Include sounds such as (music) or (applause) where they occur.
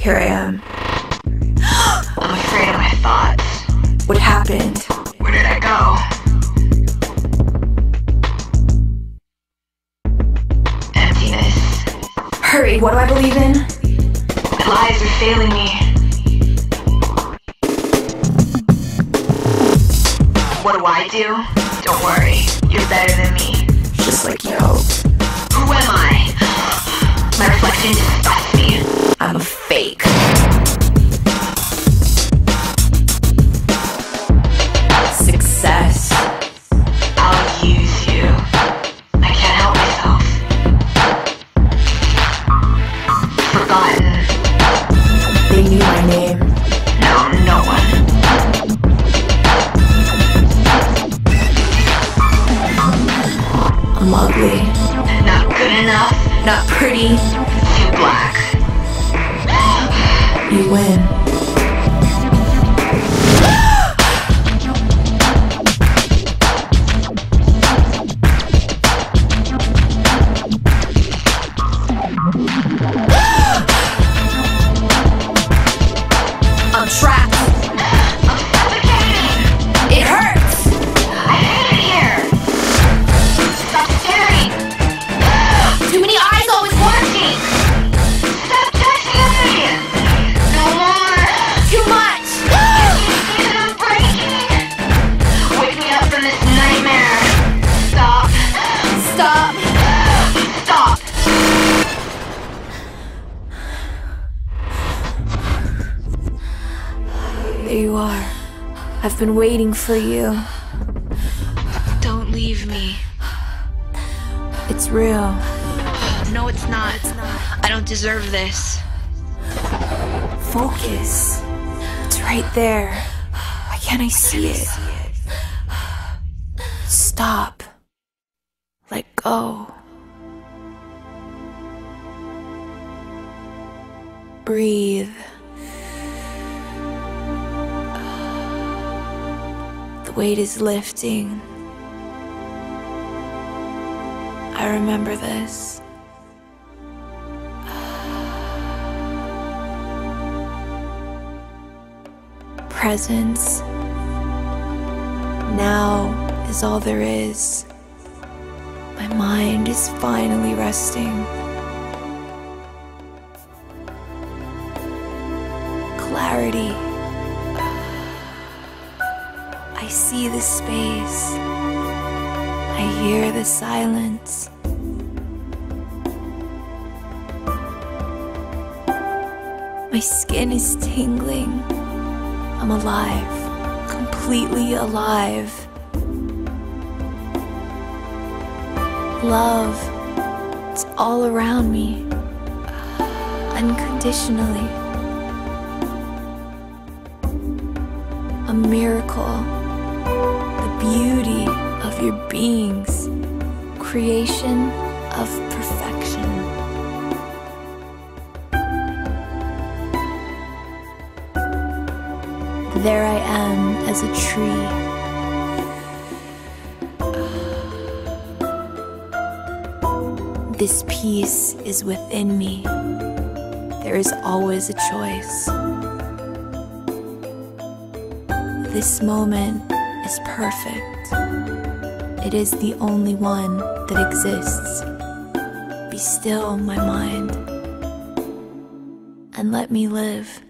Here I am. (gasps) I'm afraid of my thoughts. What happened? Where did I go? Emptiness. Hurry, what do I believe in? My lies are failing me. What do I do? Don't worry, you're better than me. Just like you. Who am I? (sighs) My reflection disgusts me. I'm a fake. Success. I'll use you. I can't help myself. Forgotten. They knew my name. No, no one. I'm ugly. Not good enough. Not pretty. Too black. You are. I've been waiting for you. Don't leave me. It's real. No, it's not. It's not. I don't deserve this. Focus. It's right there. Why can't I see it? Stop. Let go. Breathe. The weight is lifting. I remember this. presence. Now is all there is. My mind is finally resting. Clarity. See the space. I hear the silence. My skin is tingling. I'm alive, completely alive. Love, it's all around me, unconditionally. A miracle, beauty of your beings, creation of perfection. There I am as a tree. This peace is within me. There is always a choice. This moment is perfect. It is the only one that exists. Be still, my mind, and let me live.